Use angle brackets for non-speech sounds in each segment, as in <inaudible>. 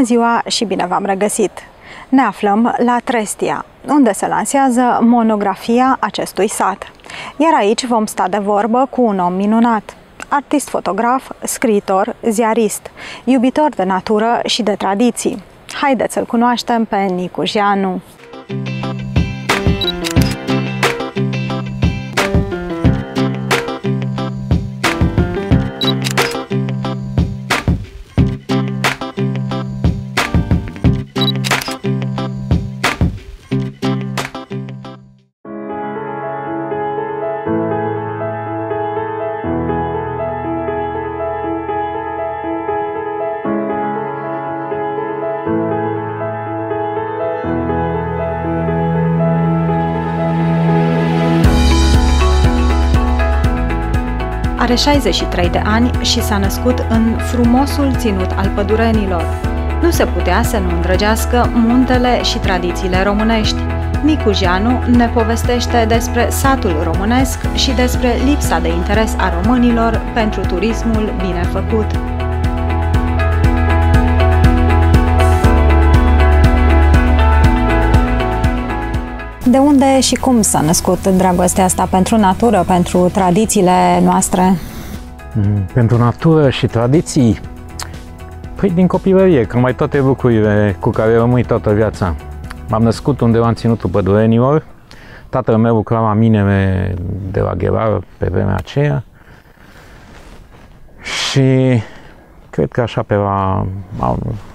Bună ziua și bine v-am regăsit! Ne aflăm la Trestia, unde se lansează monografia acestui sat. Iar aici vom sta de vorbă cu un om minunat, artist fotograf, scriitor, ziarist, iubitor de natură și de tradiții. Haideți să-l cunoaștem pe Nicu Jeanu. Are 63 de ani și s-a născut în frumosul ținut al pădurenilor. Nu se putea să nu îndrăgească muntele și tradițiile românești. Nicu Jeanu ne povestește despre satul românesc și despre lipsa de interes a românilor pentru turismul bine făcut. De unde și cum s-a născut dragostea asta pentru natură, pentru tradițiile noastre? Mm, pentru natură și tradiții? Păi din copilărie, că mai toate lucrurile cu care rămâi toată viața. M-am născut undeva în Ținutul Pădurenilor. Tatăl meu lucra la minele de la Gherar pe vremea aceea. Și cred că așa pe la,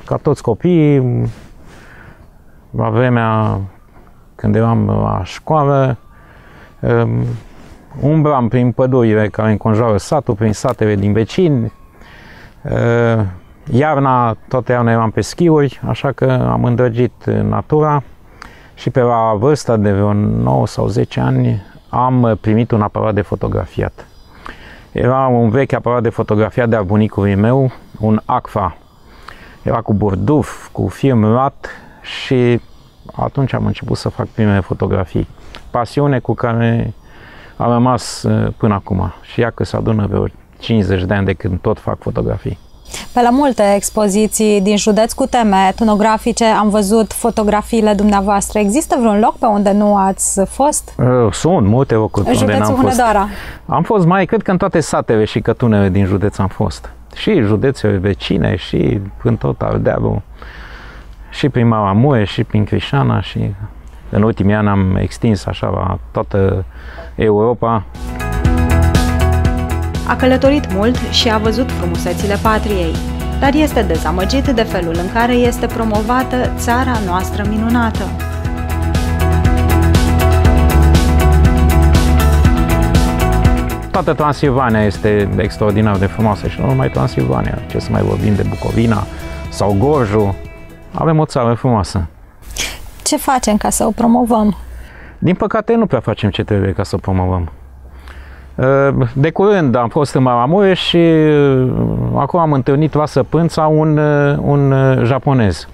ca toți copiii, la vremea când eram la școală, um, umbram prin pădurile care înconjoară satul, prin satele din vecini. Uh, iarna, toată iarna eram pe schiuri, așa că am îndrăgit natura și pe la vârsta de vreo 9 sau 10 ani am primit un aparat de fotografiat. Era un vechi aparat de fotografiat de al bunicului meu, un Agfa. Era cu burduf, cu film lat și atunci am început să fac primele fotografii. Pasiune cu care am rămas uh, până acum și ea că se adună vreo 50 de ani de când tot fac fotografii. Pe la multe expoziții din județ cu teme etnografice am văzut fotografiile dumneavoastră. Există vreun loc pe unde nu ați fost? Uh, sunt multe locuri în unde n-am fost. Am fost mai, cred că în toate satele și cătunele din județ am fost. Și județele vecine și în tot Ardealul și prin Maramureș, și prin Crișana și în ultimii ani am extins așa la toată Europa. A călătorit mult și a văzut frumusețile patriei, dar este dezamăgit de felul în care este promovată țara noastră minunată. Toată Transilvania este extraordinar de frumoasă și nu numai Transilvania, ce să mai vorbim de Bucovina sau Gorju, avem o țară frumoasă. Ce facem ca să o promovăm? Din păcate nu prea facem ce trebuie ca să o promovăm. Uh, de curând am fost în Maramureș și uh, acum am întâlnit la Săpânța un, uh, un japonez.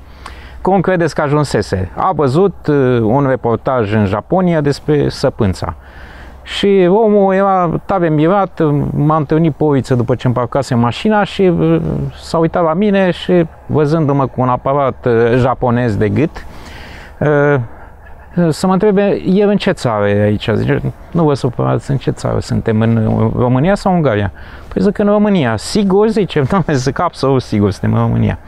Cum credeți că ajunsese? A văzut un reportaj în Japonia despre Săpânța. Și omul era tare mirat, m-a întâlnit pe uliță după ce împarcase mașina și uh, s-a uitat la mine și văzându-mă cu un aparat uh, japonez de gât, uh, să mă întrebe, el în ce țară e aici? Zice, nu vă supărați, în ce țară suntem, în România sau Ungaria? Păi zic, în România. Sigur, <laughs> zice, doamne, zic, absolut sigur, suntem în România.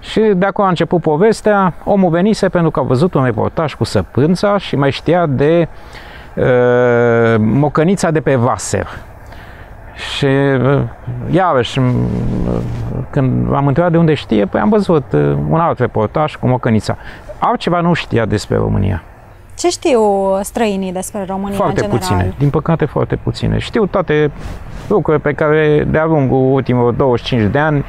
Și de acolo a început povestea, omul venise pentru că a văzut un reportaj cu săpânța și mai știa de uh, Uh, mocănița de pe Vaser. Și uh, iarăși, uh, când am întrebat de unde știe, păi am văzut un alt reportaj cu mocănița. altceva nu știa despre România. Ce știu străinii despre România Foarte în general? puține, din păcate foarte puține. Știu toate lucrurile pe care de-a lungul ultimilor 25 de ani eh,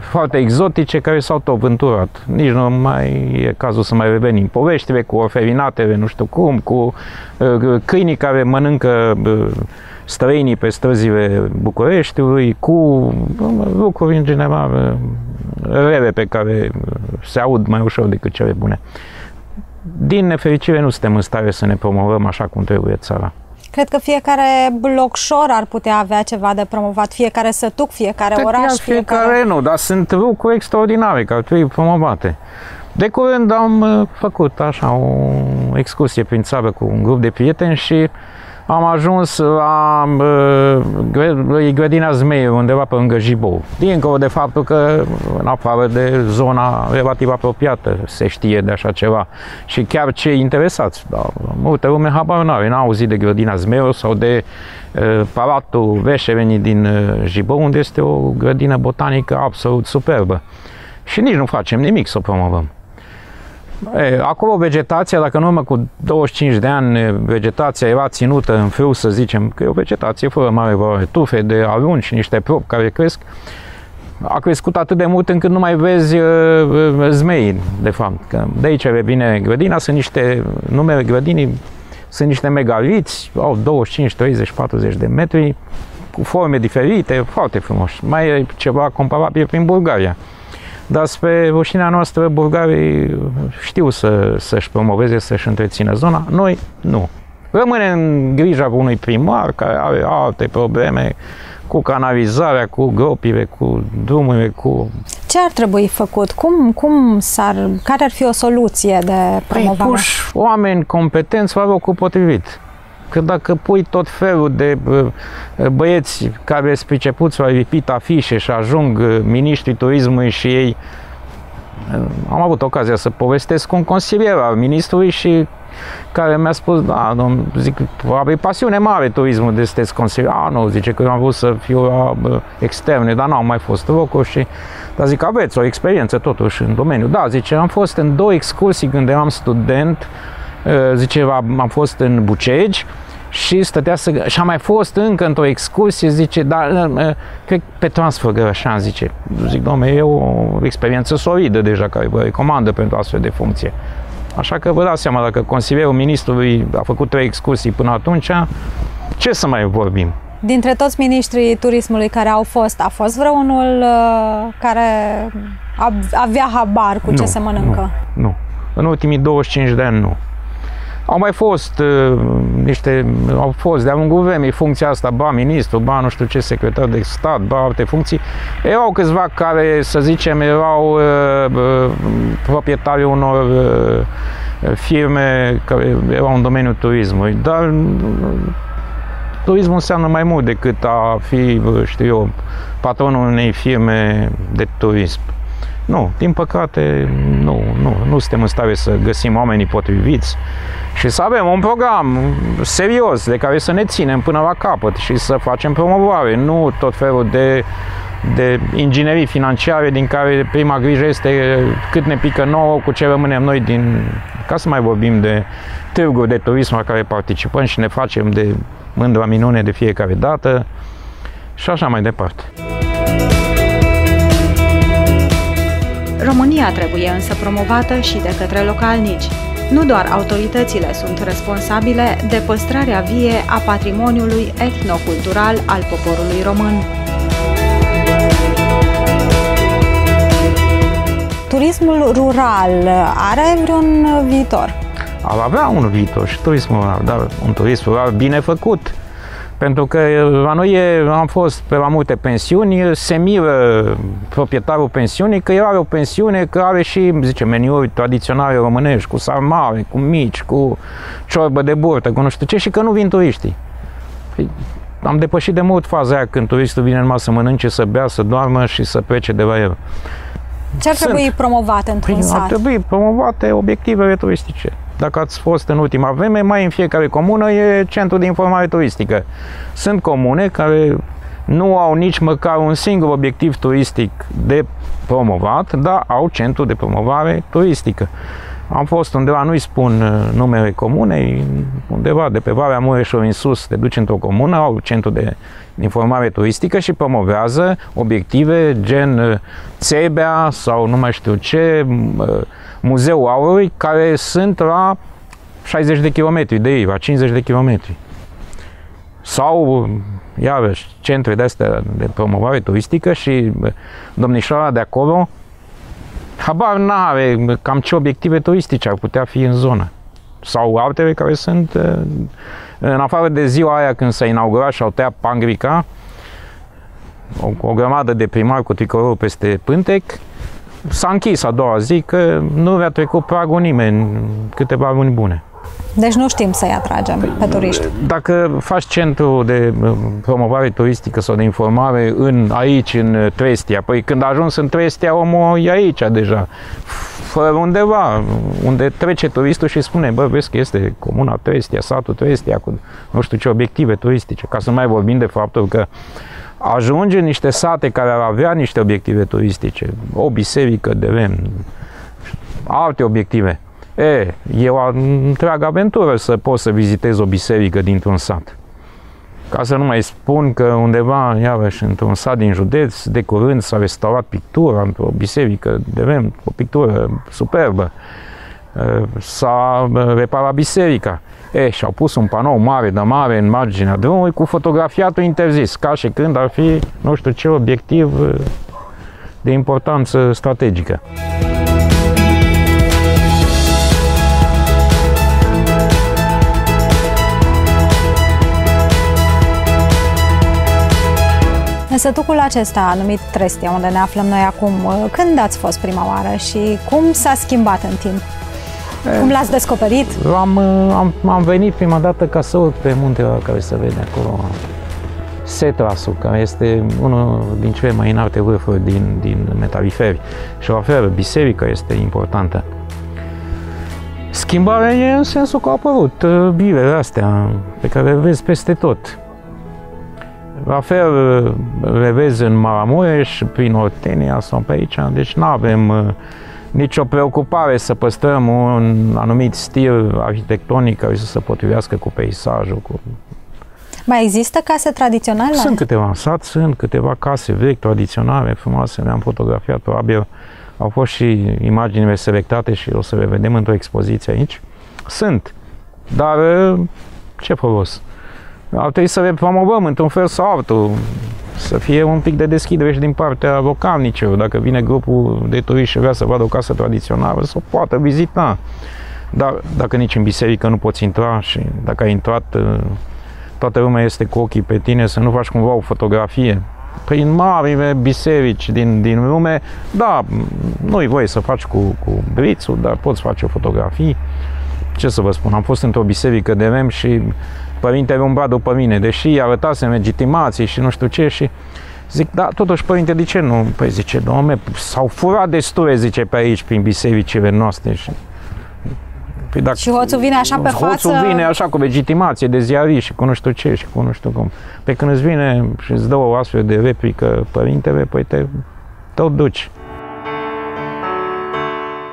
foarte exotice care s-au tot vânturat. Nici nu mai e cazul să mai revenim poveștile cu orfelinatele, nu știu cum, cu eh, câinii care mănâncă eh, străinii pe străzile Bucureștiului, cu lucruri în general rele pe care se aud mai ușor decât cele bune. Din nefericire nu suntem în stare să ne promovăm așa cum trebuie țara. Cred că fiecare blocșor ar putea avea ceva de promovat, fiecare sătuc, fiecare Cred că oraș, fiecare, fiecare nu, dar sunt lucruri extraordinare care trebuie promovate. De curând am uh, făcut așa o excursie prin țară cu un grup de prieteni și am ajuns la uh, grădina Zmei, undeva pe lângă Jibou. Dincolo de faptul că, în afară de zona relativ apropiată, se știe de așa ceva. Și chiar cei interesați, da, multe lume habar n-au, n-au auzit de grădina Zmeu sau de uh, Palatul Veșeveni din uh, Jibou, unde este o grădină botanică absolut superbă. Și nici nu facem nimic să o promovăm. E, acolo vegetația, dacă în urmă cu 25 de ani vegetația era ținută în frâu, să zicem, că e o vegetație fără mare valoare, tufe de alunci și niște prop care cresc, a crescut atât de mult încât nu mai vezi uh, zmei, de fapt. Că de aici vine grădina, sunt niște, numele grădinii sunt niște megaliți, au 25, 30, 40 de metri, cu forme diferite, foarte frumos. Mai e ceva comparabil prin Bulgaria. Dar spre rușinea noastră, bulgarii știu să, să-și promoveze, să-și întrețină zona. Noi, nu. Rămâne în grija unui primar care are alte probleme cu canalizarea, cu gropile, cu drumurile, cu... Ce ar trebui făcut? Cum, cum s-ar, care ar fi o soluție de promovare? Păi, puși oameni competenți la locul potrivit. Că dacă pui tot felul de băieți care sunt pricepuți la lipit afișe și ajung miniștrii turismului și ei am avut ocazia să povestesc cu un consilier al ministrului și care mi-a spus, da, domn, zic, are pasiune mare turismul de sunteți consilier. A, nu, zice că eu am vrut să fiu la externe, dar n-au mai fost locuri și dar zic, aveți o experiență totuși în domeniu. Da, zice, am fost în două excursii când eram student, zice, am fost în Bucegi și stătea să... Și am mai fost încă într-o excursie, zice, dar cred pe transfer așa, zice. Zic, domne, e o experiență solidă deja care vă recomandă pentru astfel de funcție. Așa că vă dați seama, dacă Consilierul Ministrului a făcut trei excursii până atunci, ce să mai vorbim? Dintre toți ministrii turismului care au fost, a fost vreunul uh, care avea habar cu nu, ce se mănâncă? Nu, nu. În ultimii 25 de ani nu. Au mai fost uh, niște, au fost de-a lungul vremii funcția asta, ba ministru, ba nu știu ce secretar de stat, ba alte funcții. Erau câțiva care, să zicem, erau uh, uh, proprietarii unor uh, firme care erau în domeniul turismului, dar uh, turismul înseamnă mai mult decât a fi, știu eu, patronul unei firme de turism. Nu, din păcate, nu, nu, nu suntem în stare să găsim oamenii potriviți și să avem un program serios de care să ne ținem până la capăt și să facem promovare, nu tot felul de, de inginerii financiare din care prima grijă este cât ne pică nouă, cu ce rămânem noi din... ca să mai vorbim de târguri de turism la care participăm și ne facem de mândra minune de fiecare dată și așa mai departe. România trebuie însă promovată și de către localnici. Nu doar autoritățile sunt responsabile de păstrarea vie a patrimoniului etnocultural al poporului român. Turismul rural are vreun viitor? Ar avea un viitor și turismul rural, dar un turism rural bine făcut, pentru că la noi am fost pe la multe pensiuni, se miră proprietarul pensiunii că are o pensiune, că are și, zice, meniuri tradiționale românești, cu sarmale, cu mici, cu ciorbă de burtă, cu nu știu ce, și că nu vin turiștii. Păi, am depășit de mult faza aia când turistul vine numai să mănânce, să bea, să doarmă și să plece de la el. Ce ar trebui Sunt. promovat într-un păi, sat? Ar trebui promovate obiectivele turistice. Dacă ați fost în ultima vreme, mai în fiecare comună e centru de informare turistică. Sunt comune care nu au nici măcar un singur obiectiv turistic de promovat, dar au centru de promovare turistică. Am fost undeva, nu-i spun uh, numele comunei, undeva de pe Valea Mureșului în sus, te duci într-o comună, au centru de informare turistică și promovează obiective gen uh, Țebea sau nu mai știu ce, uh, Muzeul Aurului, care sunt la 60 de kilometri de ei, la 50 de kilometri. Sau, iarăși, centre de astea de promovare turistică și domnișoara de acolo habar n-are cam ce obiective turistice ar putea fi în zonă. Sau altele care sunt, în afară de ziua aia când s-a inaugurat și au tăiat Pangrica, o, o grămadă de primari cu tricolorul peste Pântec, s-a închis a doua zi că nu a trecut pragul nimeni câteva luni bune. Deci nu știm să-i atragem pe turiști. Dacă faci centru de uh, promovare turistică sau de informare în, aici, în Trestia, păi când ajuns în Trestia, omul e aici deja. Fără undeva, unde trece turistul și spune, bă, vezi că este comuna Trestia, satul Trestia, cu nu știu ce obiective turistice, ca să mai vorbim de faptul că ajunge în niște sate care ar avea niște obiective turistice, o biserică de lemn, alte obiective E, e o întreagă aventură să poți să vizitezi o biserică dintr-un sat. Ca să nu mai spun că undeva, iarăși, într-un sat din județ, de curând s-a restaurat pictura într-o biserică de lemn, o pictură superbă. S-a reparat biserica. E, și au pus un panou mare de mare în marginea drumului cu fotografiatul interzis, ca și când ar fi, nu știu ce, obiectiv de importanță strategică. Sătucul acesta, numit Trestia, unde ne aflăm noi acum, când ați fost prima oară și cum s-a schimbat în timp? Cum l-ați descoperit? Am, am, am venit prima dată ca să urc pe muntele care se vede acolo. Setrasul, care este unul din cele mai înalte vârfuri din, din metaliferi. Și la fel, biserica este importantă. Schimbarea e în sensul că au apărut uh, birele astea pe care le vezi peste tot. La fel le vezi în Maramureș, prin Ortenia sau pe aici, deci nu avem uh, nicio preocupare să păstrăm un anumit stil arhitectonic care să se potrivească cu peisajul. Cu... Mai există case tradiționale? Sunt câteva în sat, sunt câteva case vechi, tradiționale, frumoase, le-am fotografiat, probabil au fost și imaginile selectate și o să le vedem într-o expoziție aici. Sunt, dar uh, ce folos? ar trebui să le promovăm într-un fel sau altul, să fie un pic de deschidere și din partea localnicilor. Dacă vine grupul de turiști și vrea să vadă o casă tradițională, să o poată vizita. Dar dacă nici în biserică nu poți intra și dacă ai intrat, toată lumea este cu ochii pe tine, să nu faci cumva o fotografie. Prin marile biserici din, din lume, da, nu-i voie să faci cu, cu brițul, dar poți face fotografii. Ce să vă spun, am fost într-o biserică de lemn și părintele umbra după mine, deși arătase legitimații și nu știu ce și zic, da, totuși, părinte, de ce nu? Păi zice, domne, s-au furat destule, zice, pe aici, prin bisericile noastre și Păi dacă, și hoțul vine așa pe hoțul față? Hoțul vine așa cu legitimație de ziarist și cu nu știu ce și cu nu știu cum. Pe când îți vine și îți dă o astfel de replică părintele, păi te tot duci.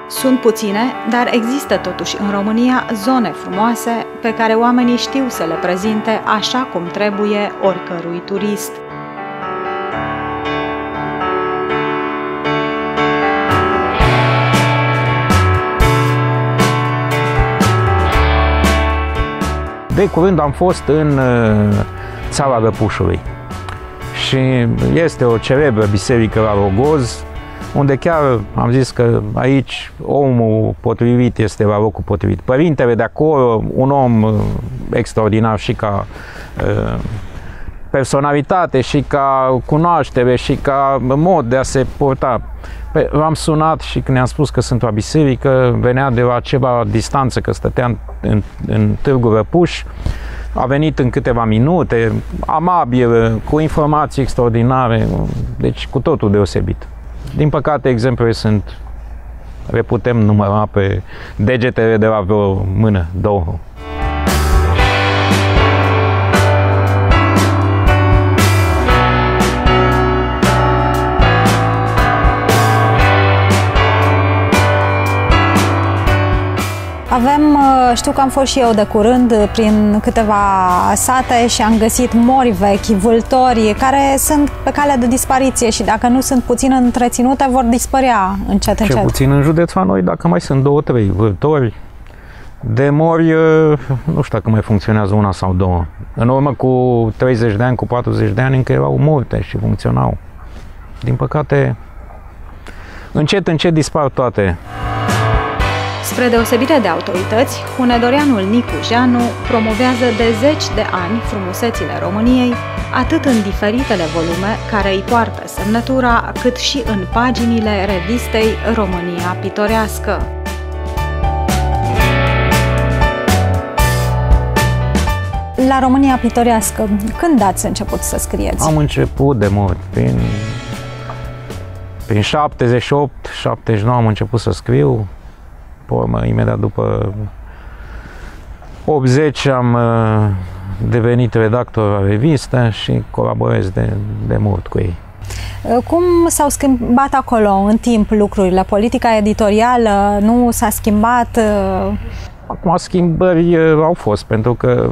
Sunt puține, dar există totuși în România zone frumoase pe care oamenii știu să le prezinte așa cum trebuie oricărui turist. De curând am fost în uh, țara Răpușului și este o celebră biserică la Rogoz, unde chiar am zis că aici omul potrivit este la locul potrivit. Părintele de acolo, un om uh, extraordinar și ca uh, personalitate și ca cunoaștere și ca mod de a se purta. L-am sunat și când ne-am spus că sunt la biserică, venea de la ceva distanță, că stătea în, în, în Târgu Răpuș, a venit în câteva minute, amabil, cu informații extraordinare, deci cu totul deosebit. Din păcate, exemplele sunt, le putem număra pe degetele de la vreo mână, două. Avem, uh, știu că am fost și eu de curând prin câteva sate și am găsit mori vechi, vâltori, care sunt pe calea de dispariție și dacă nu sunt puțin întreținute, vor dispărea încet, încet. Ce puțin în județul noi, dacă mai sunt două, trei vâltori, de mori, uh, nu știu dacă mai funcționează una sau două. În urmă cu 30 de ani, cu 40 de ani, încă erau multe și funcționau. Din păcate, încet, încet dispar toate. Spre deosebire de autorități, Hunedoreanul Nicu Jeanu promovează de zeci de ani frumusețile României, atât în diferitele volume care îi poartă semnătura, cât și în paginile revistei România Pitorească. La România Pitorească, când ați început să scrieți? Am început de mult, prin, prin 78, 79 am început să scriu, pe urmă, imediat după 80 am uh, devenit redactor la revistă și colaborez de, de mult cu ei. Uh, cum s-au schimbat acolo în timp lucrurile? Politica editorială nu s-a schimbat? Uh? Acum schimbări au fost, pentru că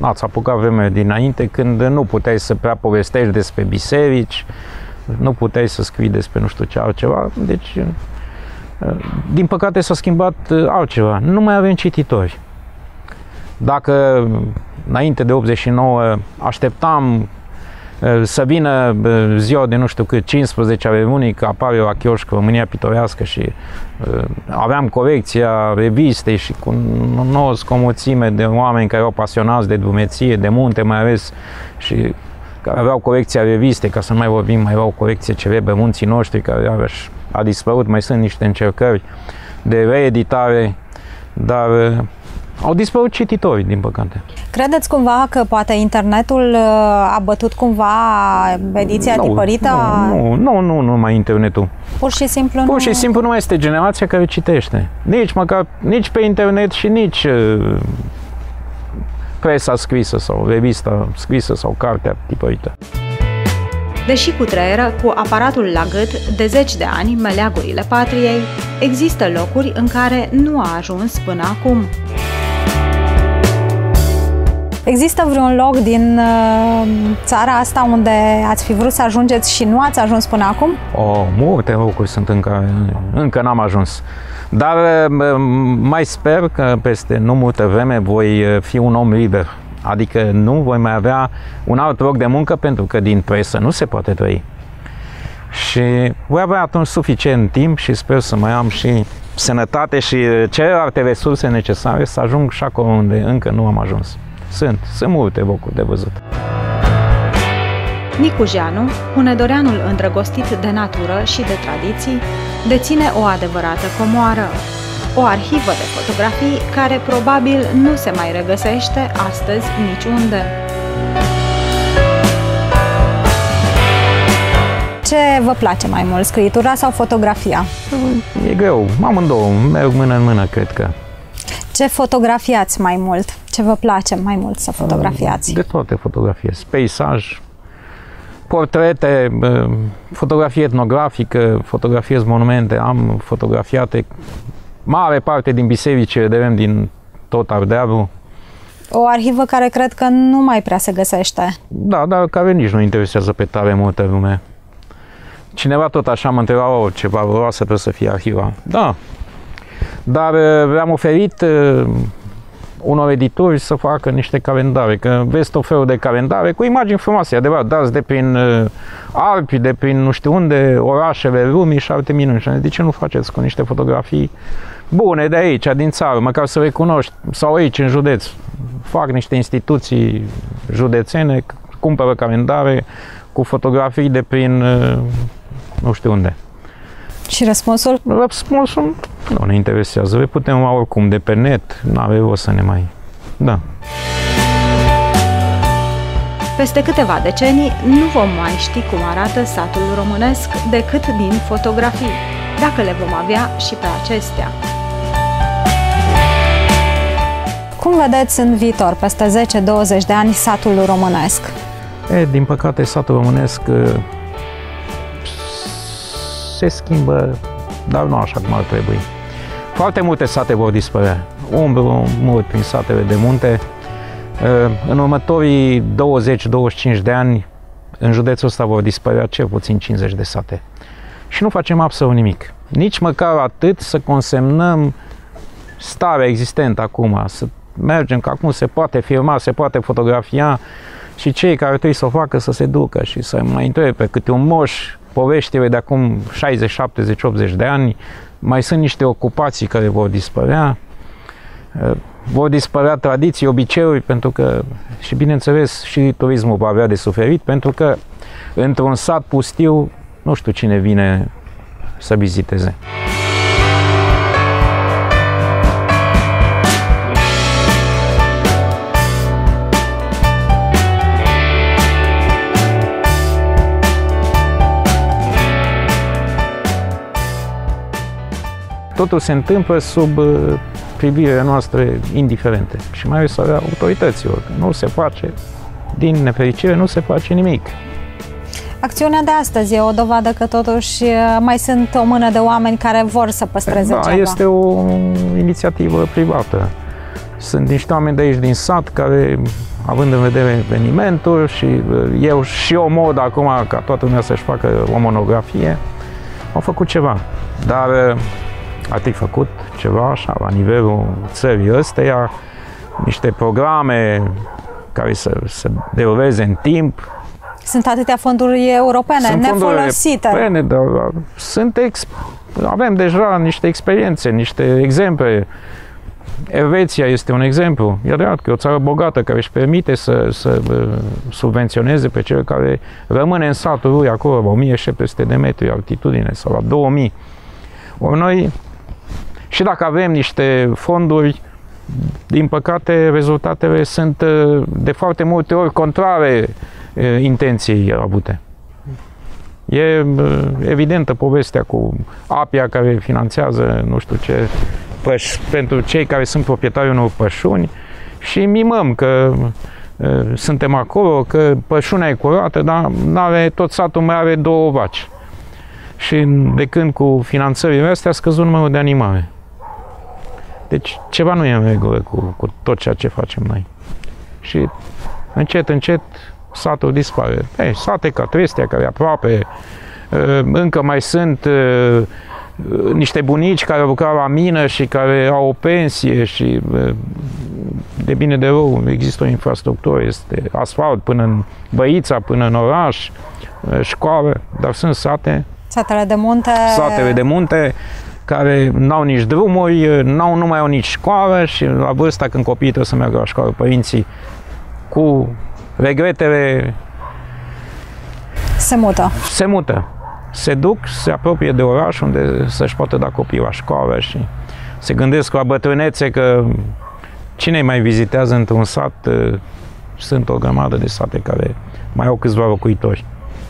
ați apucat vreme dinainte când nu puteai să prea povestești despre biserici, nu puteai să scrii despre nu știu ce altceva, deci din păcate s-a schimbat uh, altceva. Nu mai avem cititori. Dacă înainte de 89 așteptam uh, să vină uh, ziua de nu știu cât, 15 a reuniunii, că apare la chioșc România Pitorească și aveam colecția revistei și cu nouă scomoțime de oameni care erau pasionați de drumeție, de munte mai ales și care aveau colecția reviste, ca să nu mai vorbim, mai aveau colecție celebre, munții noștri, care iarăși a dispărut, mai sunt niște încercări de reeditare, dar uh, au dispărut cititorii, din păcate. Credeți cumva că poate internetul uh, a bătut cumva ediția nu, tipărită? Nu, nu, nu, nu mai internetul. Pur și simplu Pur nu... și simplu nu mai este generația care citește. Nici măcar, nici pe internet și nici uh, presa scrisă sau revista scrisă sau cartea tipărită. Deși cu trăieră, cu aparatul la gât, de zeci de ani, meleagurile patriei, există locuri în care nu a ajuns până acum. Există vreun loc din uh, țara asta unde ați fi vrut să ajungeți și nu ați ajuns până acum? O, multe locuri sunt încă, încă n-am ajuns. Dar uh, mai sper că peste nu multă vreme voi uh, fi un om liber Adică nu voi mai avea un alt loc de muncă pentru că din presă nu se poate trăi. Și voi avea atunci suficient timp și sper să mai am și sănătate și celelalte resurse necesare să ajung și acolo unde încă nu am ajuns. Sunt, sunt multe locuri de văzut. Nicu Jeanu, hunedoreanul îndrăgostit de natură și de tradiții, deține o adevărată comoară, o arhivă de fotografii care probabil nu se mai regăsește astăzi niciunde. Ce vă place mai mult, scritura sau fotografia? E greu, amândouă, merg mână în mână, cred că. Ce fotografiați mai mult? Ce vă place mai mult să fotografiați? De toate fotografiez. Peisaj, portrete, fotografie etnografică, fotografiez monumente, am fotografiate mare parte din bisericile de lemn din tot Ardealul. O arhivă care cred că nu mai prea se găsește. Da, dar care nici nu interesează pe tare multă lume. Cineva tot așa mă întreba, o, ce valoroasă trebuie să fie arhiva. Da, dar uh, le-am oferit uh, unor edituri să facă niște calendare, că vezi tot felul de calendare cu imagini frumoase, adevărat, dați de prin uh, Alpi, de prin nu știu unde, orașele lumii și alte minuni. De ce nu faceți cu niște fotografii bune de aici, din țară, măcar să recunoști, sau aici, în județ. Fac niște instituții județene, cumpără calendare cu fotografii de prin uh, nu știu unde. Și răspunsul? Răspunsul nu ne interesează. Le putem lua oricum de pe net, nu avem o să ne mai... Da. Peste câteva decenii nu vom mai ști cum arată satul românesc decât din fotografii, dacă le vom avea și pe acestea. Cum vedeți în viitor, peste 10-20 de ani, satul românesc? E, din păcate, satul românesc se schimbă, dar nu așa cum ar trebui. Foarte multe sate vor dispărea. Umbru mult prin satele de munte. În următorii 20-25 de ani, în județul ăsta vor dispărea cel puțin 50 de sate. Și nu facem absolut nimic. Nici măcar atât să consemnăm starea existentă acum, să mergem, că acum se poate filma, se poate fotografia și cei care trebuie să o facă să se ducă și să mai întrebe pe câte un moș poveștile de acum 60, 70, 80 de ani, mai sunt niște ocupații care vor dispărea, vor dispărea tradiții, obiceiuri, pentru că, și bineînțeles, și turismul va avea de suferit, pentru că într-un sat pustiu, nu știu cine vine să viziteze. Totul se întâmplă sub uh, privirea noastră indiferente și mai ales a autorităților. Nu se face, din nefericire, nu se face nimic. Acțiunea de astăzi e o dovadă că totuși uh, mai sunt o mână de oameni care vor să păstreze da, ceva. este o inițiativă privată. Sunt niște oameni de aici din sat care, având în vedere evenimentul și uh, eu și o mod acum ca toată lumea să-și facă o monografie, au făcut ceva. Dar ar fi făcut ceva așa la nivelul țării ăsteia, niște programe care să se deruleze în timp. Sunt atâtea fonduri europene sunt nefolosite. Europene, dar sunt ex... avem deja niște experiențe, niște exemple. Elveția este un exemplu. E adevărat că e o țară bogată care își permite să, să subvenționeze pe cel care rămâne în satul lui acolo, la 1700 de metri altitudine sau la 2000. Ori noi și dacă avem niște fonduri, din păcate, rezultatele sunt uh, de foarte multe ori contrare uh, intenției avute. E uh, evidentă povestea cu Apia care finanțează nu știu ce păș, pentru cei care sunt proprietari unor pășuni și mimăm că suntem acolo, că pășunea e curată, dar are, tot satul mai are două vaci. Și de când cu finanțările astea a scăzut numărul de animale. Deci ceva nu e în regulă cu, cu tot ceea ce facem noi. Și încet, încet satul dispare. Ei, sate ca Trestia, care aproape uh, încă mai sunt uh, niște bunici care lucrau la mină și care au o pensie și uh, de bine de rău există o infrastructură, este asfalt până în Băița, până în oraș, școală, dar sunt sate Satele de munte. Satele de munte care n-au nici drumuri, n-au, nu mai au nici școală și la vârsta când copiii trebuie să meargă la școală, părinții cu regretele se mută. Se mută. Se duc, se apropie de oraș unde să-și poată da copiii la școală și se gândesc la bătrânețe că cine mai vizitează într-un sat, sunt o grămadă de sate care mai au câțiva locuitori.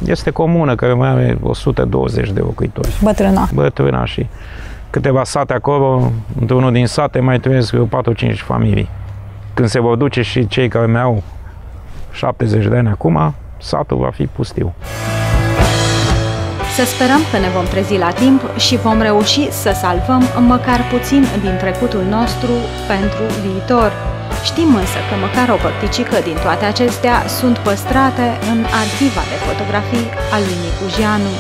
Este comună care mai are 120 de locuitori. Bătrâna. Bătrâna și câteva sate acolo, într-unul din sate mai trăiesc 4-5 familii. Când se vor duce și cei care mai au 70 de ani acum, satul va fi pustiu. Să sperăm că ne vom trezi la timp și vom reuși să salvăm măcar puțin din trecutul nostru pentru viitor. Știm însă că măcar o părticică din toate acestea sunt păstrate în arhiva de fotografii al lui Nicu Gianu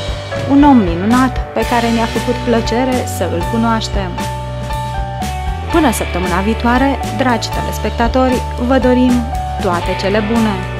un om minunat pe care ne-a făcut plăcere să îl cunoaștem. Până săptămâna viitoare, dragi telespectatori, vă dorim toate cele bune!